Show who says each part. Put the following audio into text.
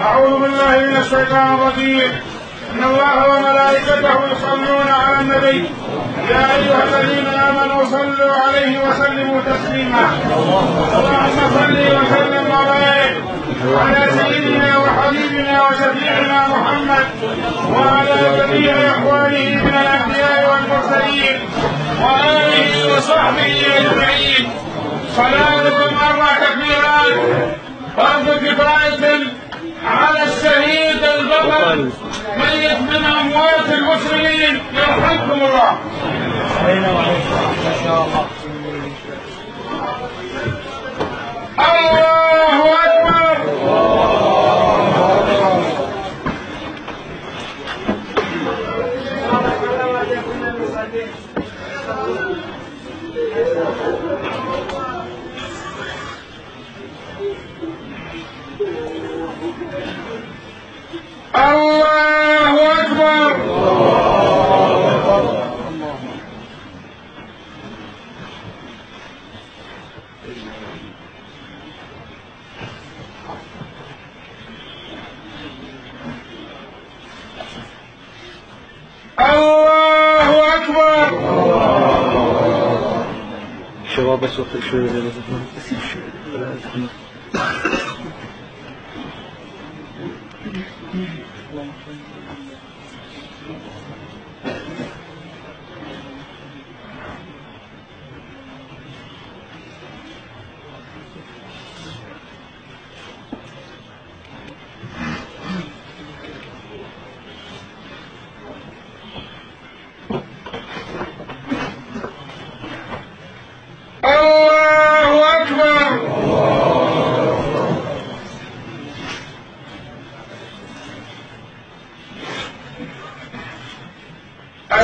Speaker 1: أعوذ بالله من الشيطان الرجيم. إن الله وملائكته يصلون على النبي. يا أيها الذين آمنوا صلوا عليه وسلموا تسليما. اللهم صل وسلم وبارك على سيدنا وحبيبنا وشفيعنا محمد وعلى جميع إخوانه من الأنبياء والمرسلين وآله وصحبه أجمعين. صلاتكم أربع تكبيرات فرض كفاية على الشهيد البطل من أموات المسلمين يرحمكم الله.
Speaker 2: الله
Speaker 1: أكبر. الله أكبر
Speaker 2: شباب بس وقت شوي
Speaker 1: الله